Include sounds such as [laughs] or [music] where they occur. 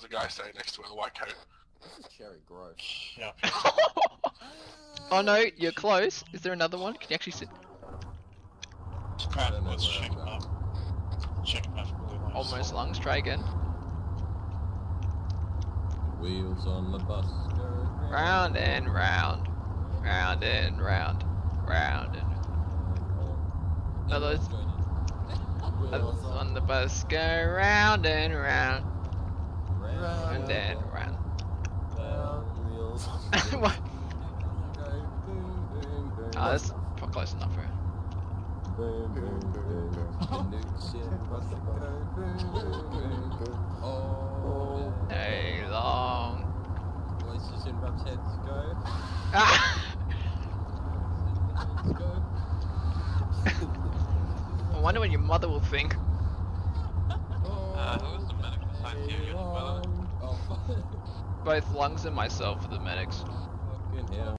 was a guy standing next to her, in the white coat. Cherry Grove. Yeah. [laughs] oh no, you're close. Is there another one? Can you actually sit? Right, don't let's check I'm him up. Check him out for blue lights. Almost lungs. Try again. Wheels on the bus go Round and round, round and round, round and. Another Wheels on the bus go round and round, round and then round. round, wheels what? Oh, that's not close enough for her. Boom, boom, boom. Oh. Hey, long. Voices in Rob's heads go. Ah! Go. I wonder what your mother will think. Uh, who was the medic assigned to you? Both lungs and myself for the medics. fucking hell.